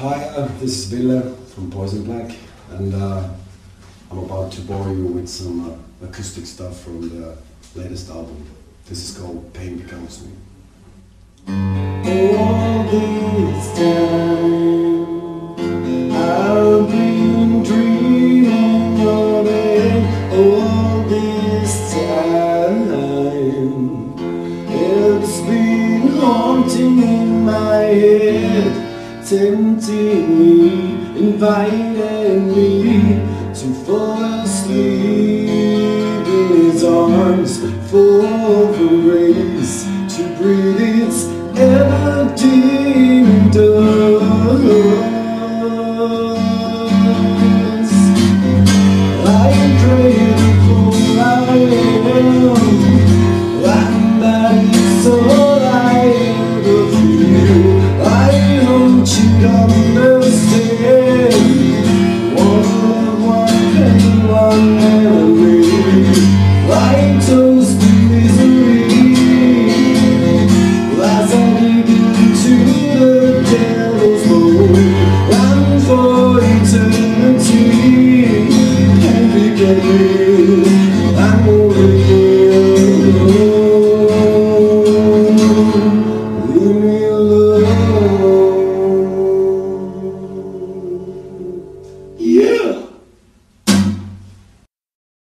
Hi, this is Ville from Poisonblack, and uh, I'm about to bore you with some uh, acoustic stuff from the latest album. This is called Pain Becomes Me. All this time I've been dreaming of it All this time It's been haunting in my head tempting me, inviting me to fall asleep in his arms, full of grace to breathe its empty dust. wonder